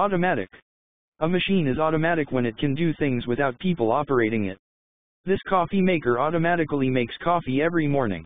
Automatic. A machine is automatic when it can do things without people operating it. This coffee maker automatically makes coffee every morning.